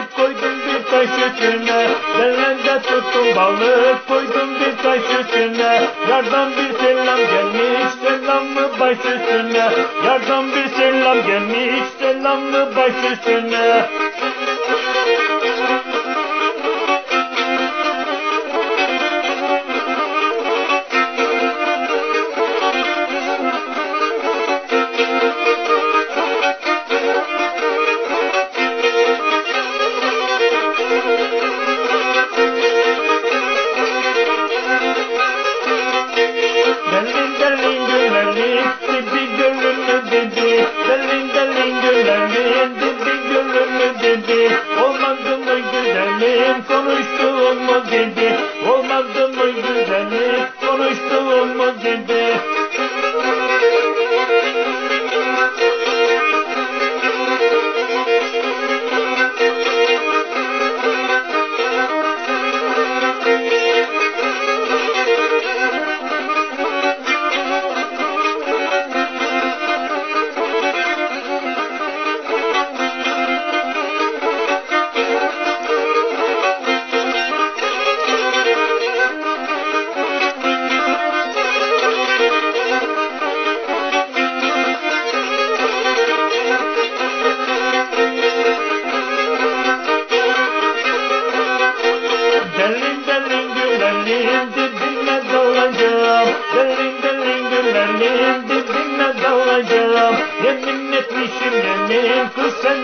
balık koydum bir taş yüküne Derlende tuttum balık koydum bir taş yüküne Yardan bir selam gelmiş selamı baş üstüne? Yardan bir selam gelmiş selamı baş üstüne? the same.